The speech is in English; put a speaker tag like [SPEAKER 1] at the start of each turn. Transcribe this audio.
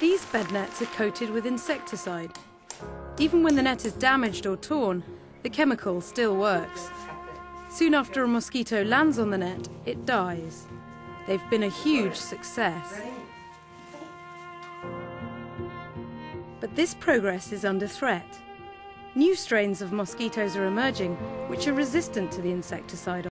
[SPEAKER 1] These bed nets are coated with insecticide. Even when the net is damaged or torn, the chemical still works. Soon after a mosquito lands on the net, it dies. They've been a huge success. But this progress is under threat. New strains of mosquitoes are emerging which are resistant to the insecticide